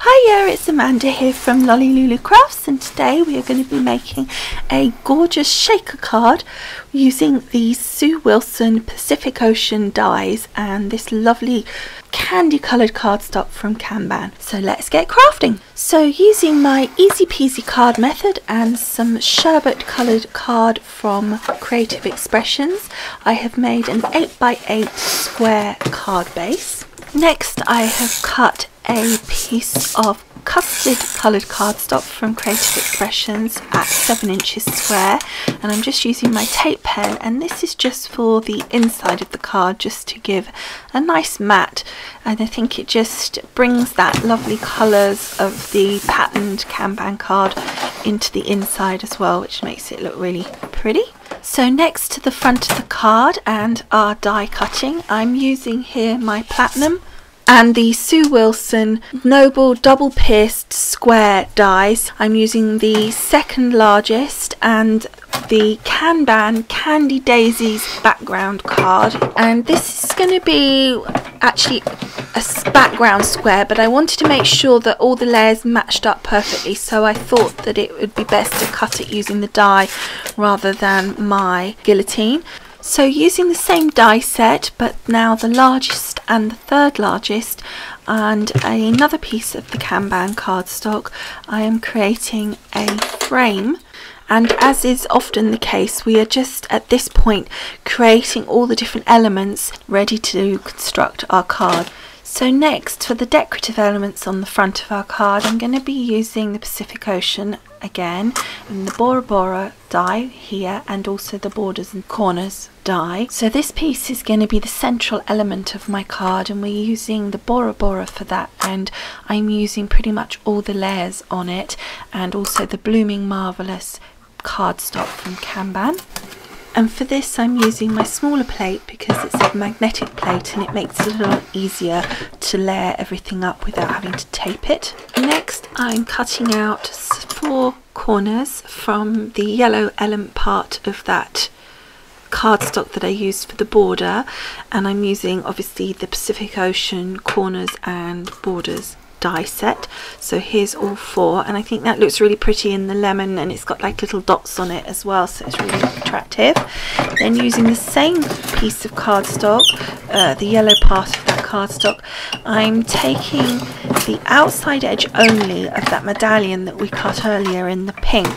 Hiya, it's Amanda here from Lolli Lulu Crafts and today we are going to be making a gorgeous shaker card using the Sue Wilson Pacific Ocean dies and this lovely candy coloured cardstock from Kanban. So let's get crafting. So using my easy peasy card method and some sherbet coloured card from Creative Expressions, I have made an 8x8 square card base. Next I have cut a piece of custard coloured cardstock from Creative Expressions at 7 inches square and I'm just using my tape pen and this is just for the inside of the card just to give a nice matte and I think it just brings that lovely colours of the patterned Kanban card into the inside as well which makes it look really pretty. So next to the front of the card and our die cutting I'm using here my platinum and the Sue Wilson Noble Double Pierced Square dies. I'm using the second largest and the Kanban Candy Daisies background card and this is going to be actually a background square but I wanted to make sure that all the layers matched up perfectly so I thought that it would be best to cut it using the die rather than my guillotine. So using the same die set but now the largest and the third largest and another piece of the Kanban cardstock I am creating a frame and as is often the case we are just at this point creating all the different elements ready to construct our card. So next for the decorative elements on the front of our card I'm going to be using the Pacific Ocean again and the Bora Bora die here and also the borders and corners die. So this piece is going to be the central element of my card and we're using the Bora Bora for that and I'm using pretty much all the layers on it and also the Blooming Marvellous cardstock from Kanban and for this I'm using my smaller plate because it's a magnetic plate and it makes it a little easier to layer everything up without having to tape it. Next I'm cutting out four corners from the yellow element part of that cardstock that I used for the border and I'm using obviously the Pacific Ocean corners and borders die set. So here's all four and I think that looks really pretty in the lemon and it's got like little dots on it as well so it's really attractive. Then using the same piece of cardstock uh, the yellow part of that cardstock I'm taking the outside edge only of that medallion that we cut earlier in the pink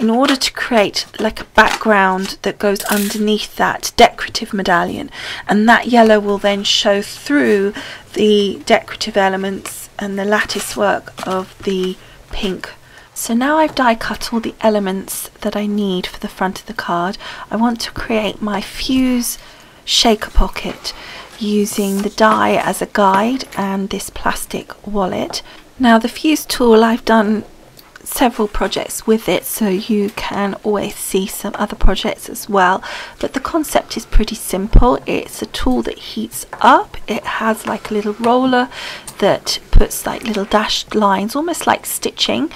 in order to create like a background that goes underneath that decorative medallion. And that yellow will then show through the decorative elements and the lattice work of the pink. So now I've die cut all the elements that I need for the front of the card, I want to create my fuse shaker pocket using the die as a guide and this plastic wallet. Now the fuse tool I've done several projects with it so you can always see some other projects as well. But the concept is pretty simple. It's a tool that heats up. It has like a little roller that puts like little dashed lines almost like stitching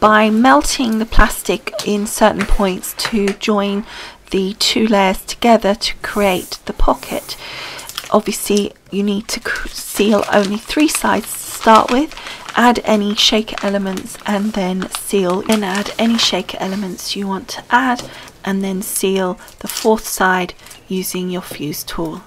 by melting the plastic in certain points to join the two layers together to create the pocket. Obviously you need to seal only three sides to start with add any shaker elements and then seal. And add any shaker elements you want to add and then seal the fourth side using your fuse tool.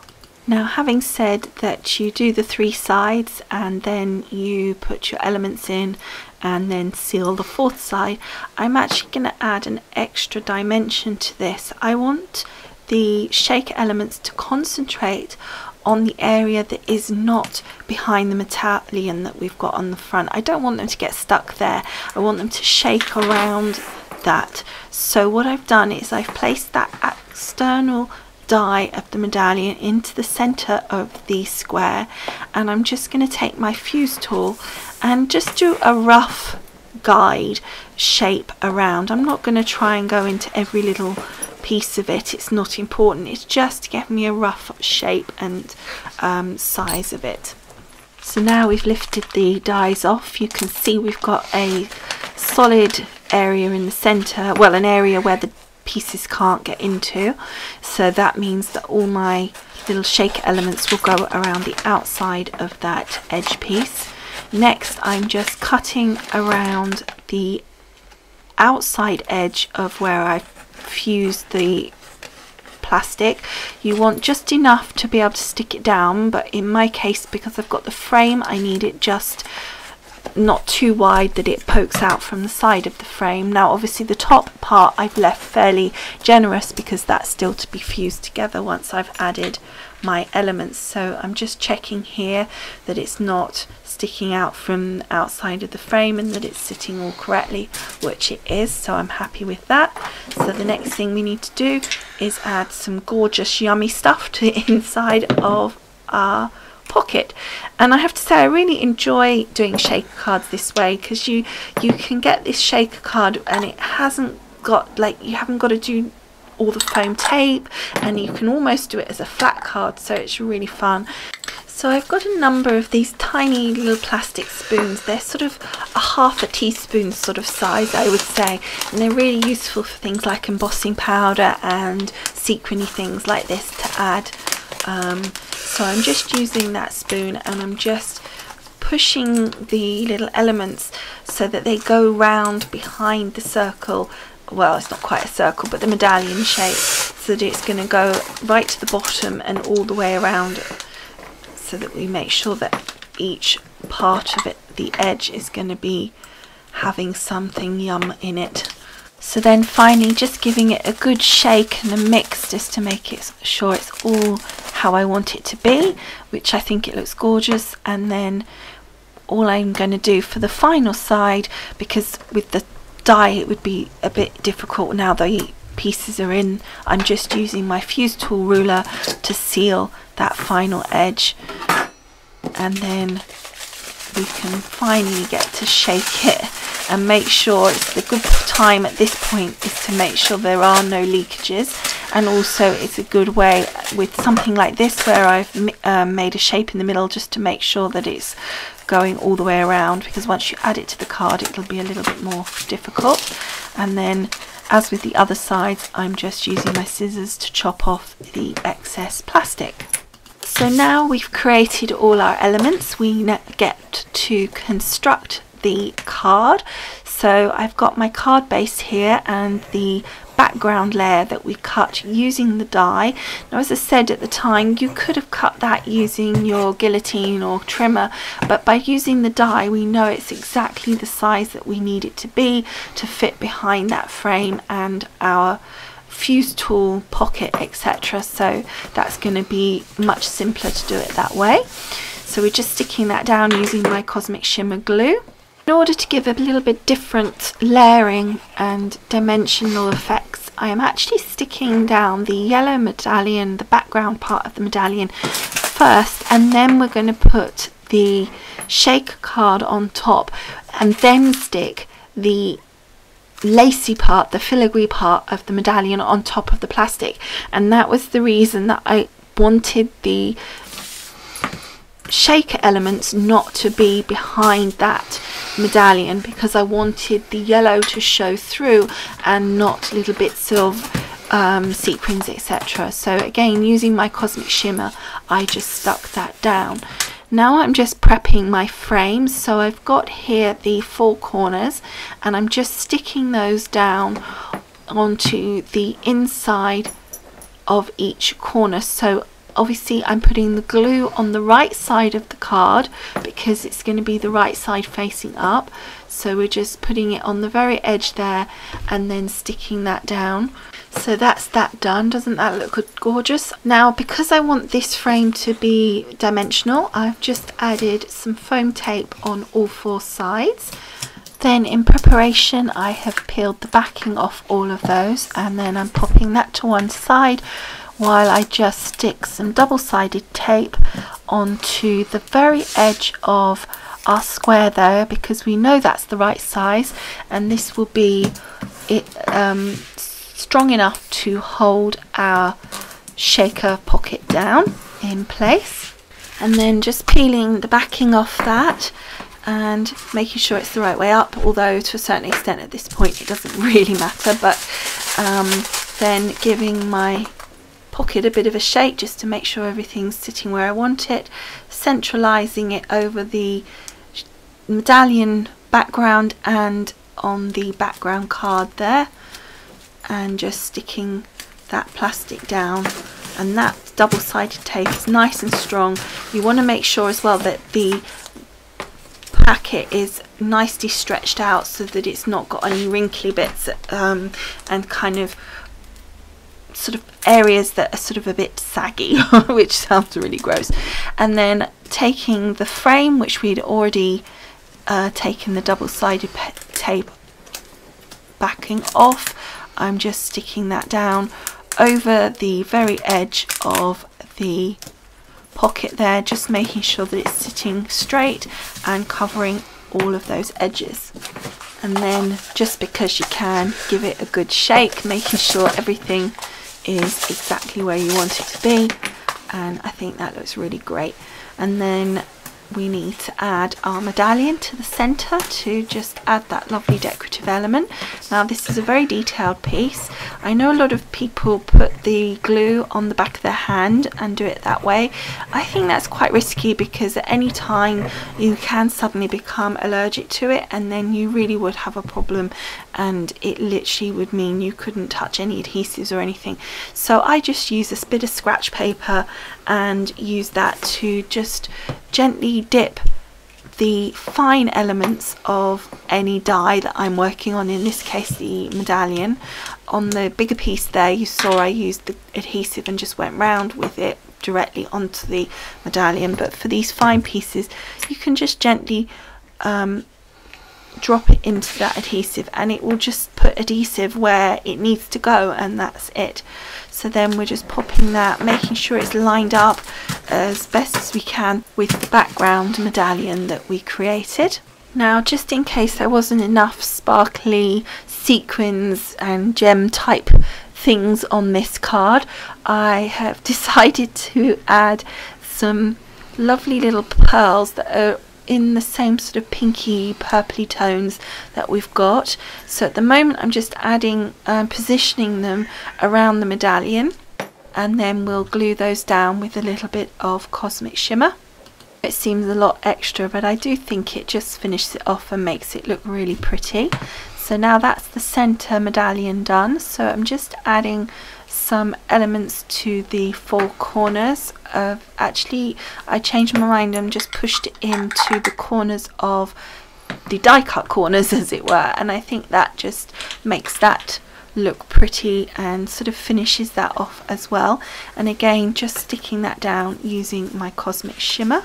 Now having said that you do the three sides and then you put your elements in and then seal the fourth side I'm actually going to add an extra dimension to this. I want the shaker elements to concentrate on the area that is not behind the medallion that we've got on the front. I don't want them to get stuck there. I want them to shake around that. So what I've done is I've placed that external die of the medallion into the center of the square and I'm just going to take my fuse tool and just do a rough guide shape around. I'm not going to try and go into every little piece of it. It's not important. It's just to give me a rough shape and um, size of it. So now we've lifted the dies off. You can see we've got a solid area in the center well an area where the pieces can't get into. So that means that all my little shake elements will go around the outside of that edge piece. Next I'm just cutting around the outside edge of where I've fused the plastic you want just enough to be able to stick it down but in my case because I've got the frame I need it just not too wide that it pokes out from the side of the frame. Now obviously the top part I've left fairly generous because that's still to be fused together once I've added my elements. So I'm just checking here that it's not sticking out from outside of the frame and that it's sitting all correctly which it is so I'm happy with that. So the next thing we need to do is add some gorgeous yummy stuff to the inside of our pocket. And I have to say I really enjoy doing shaker cards this way because you you can get this shaker card and it hasn't got like you haven't got to do all the foam tape and you can almost do it as a flat card so it's really fun so I've got a number of these tiny little plastic spoons. They're sort of a half a teaspoon sort of size, I would say. And they're really useful for things like embossing powder and sequiny things like this to add um, so I'm just using that spoon and I'm just pushing the little elements so that they go round behind the circle well it's not quite a circle but the medallion shape so that it's going to go right to the bottom and all the way around so that we make sure that each part of it the edge is going to be having something yum in it so then finally just giving it a good shake and a mix just to make it sure it's all how I want it to be, which I think it looks gorgeous. And then all I'm going to do for the final side, because with the die it would be a bit difficult now the pieces are in, I'm just using my fuse tool ruler to seal that final edge. And then we can finally get to shake it and make sure it's the good time at this point is to make sure there are no leakages and also it's a good way with something like this where I've um, made a shape in the middle just to make sure that it's going all the way around because once you add it to the card it'll be a little bit more difficult and then as with the other sides I'm just using my scissors to chop off the excess plastic. So now we've created all our elements, we get to construct the card. So I've got my card base here and the background layer that we cut using the die. Now as I said at the time you could have cut that using your guillotine or trimmer but by using the die we know it's exactly the size that we need it to be to fit behind that frame and our fuse tool, pocket, etc. So that's going to be much simpler to do it that way. So we're just sticking that down using my Cosmic Shimmer glue. In order to give a little bit different layering and dimensional effects, I am actually sticking down the yellow medallion, the background part of the medallion first, and then we're going to put the shake card on top and then stick the lacy part, the filigree part of the medallion on top of the plastic. And that was the reason that I wanted the shaker elements not to be behind that medallion because I wanted the yellow to show through and not little bits of um, sequins etc so again using my cosmic shimmer I just stuck that down now I'm just prepping my frames. So I've got here the four corners and I'm just sticking those down onto the inside of each corner. So obviously I'm putting the glue on the right side of the card because it's going to be the right side facing up. So we're just putting it on the very edge there and then sticking that down. So that's that done. Doesn't that look gorgeous? Now, because I want this frame to be dimensional, I've just added some foam tape on all four sides. Then in preparation, I have peeled the backing off all of those and then I'm popping that to one side while I just stick some double-sided tape onto the very edge of our square there because we know that's the right size and this will be it um, strong enough to hold our shaker pocket down in place. And then just peeling the backing off that and making sure it's the right way up although to a certain extent at this point it doesn't really matter but um, then giving my pocket a bit of a shake just to make sure everything's sitting where I want it centralizing it over the medallion background and on the background card there and just sticking that plastic down. And that double-sided tape is nice and strong. You want to make sure as well that the packet is nicely stretched out so that it's not got any wrinkly bits um, and kind of sort of areas that are sort of a bit saggy which sounds really gross. And then taking the frame which we'd already uh, taken the double-sided tape backing off. I'm just sticking that down over the very edge of the pocket there just making sure that it's sitting straight and covering all of those edges. And then just because you can give it a good shake making sure everything is exactly where you want it to be and I think that looks really great. And then we need to add our medallion to the center to just add that lovely decorative element. Now this is a very detailed piece. I know a lot of people put the glue on the back of their hand and do it that way. I think that's quite risky because at any time you can suddenly become allergic to it and then you really would have a problem and it literally would mean you couldn't touch any adhesives or anything. So I just use a bit of scratch paper and use that to just gently dip the fine elements of any die that I'm working on, in this case the medallion. On the bigger piece there you saw I used the adhesive and just went round with it directly onto the medallion but for these fine pieces you can just gently um, drop it into that adhesive and it will just put adhesive where it needs to go and that's it. So then we're just popping that making sure it's lined up as best as we can with the background medallion that we created. Now just in case there wasn't enough sparkly sequins and gem type things on this card I have decided to add some lovely little pearls that are in the same sort of pinky purpley tones that we've got. So at the moment I'm just adding um, positioning them around the medallion and then we'll glue those down with a little bit of cosmic shimmer. It seems a lot extra but I do think it just finishes it off and makes it look really pretty. So now that's the center medallion done. So I'm just adding some elements to the four corners of actually I changed my mind and just pushed into the corners of the die cut corners as it were. And I think that just makes that look pretty and sort of finishes that off as well. And again just sticking that down using my cosmic shimmer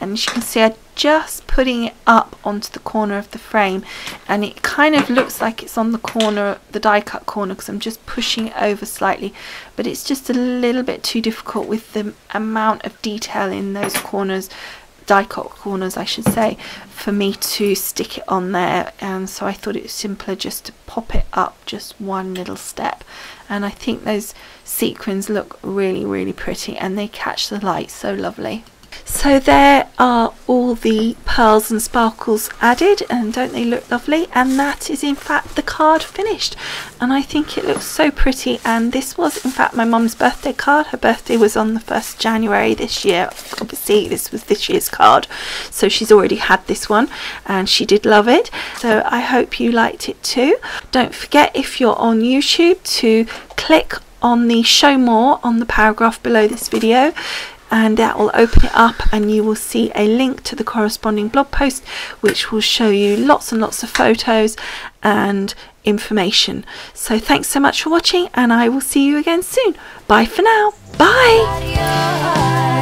and as you can see I'm just putting it up onto the corner of the frame. And it kind of looks like it's on the corner the die cut corner because I'm just pushing it over slightly. But it's just a little bit too difficult with the amount of detail in those corners die cut corners I should say for me to stick it on there. And so I thought it was simpler just to pop it up just one little step. And I think those sequins look really really pretty and they catch the light so lovely. So there are all the pearls and sparkles added and don't they look lovely and that is in fact the card finished and I think it looks so pretty and this was in fact my mum's birthday card. Her birthday was on the 1st January this year. Obviously this was this year's card so she's already had this one and she did love it so I hope you liked it too. Don't forget if you're on YouTube to click on the show more on the paragraph below this video and that will open it up and you will see a link to the corresponding blog post which will show you lots and lots of photos and information. So thanks so much for watching and I will see you again soon. Bye for now. Bye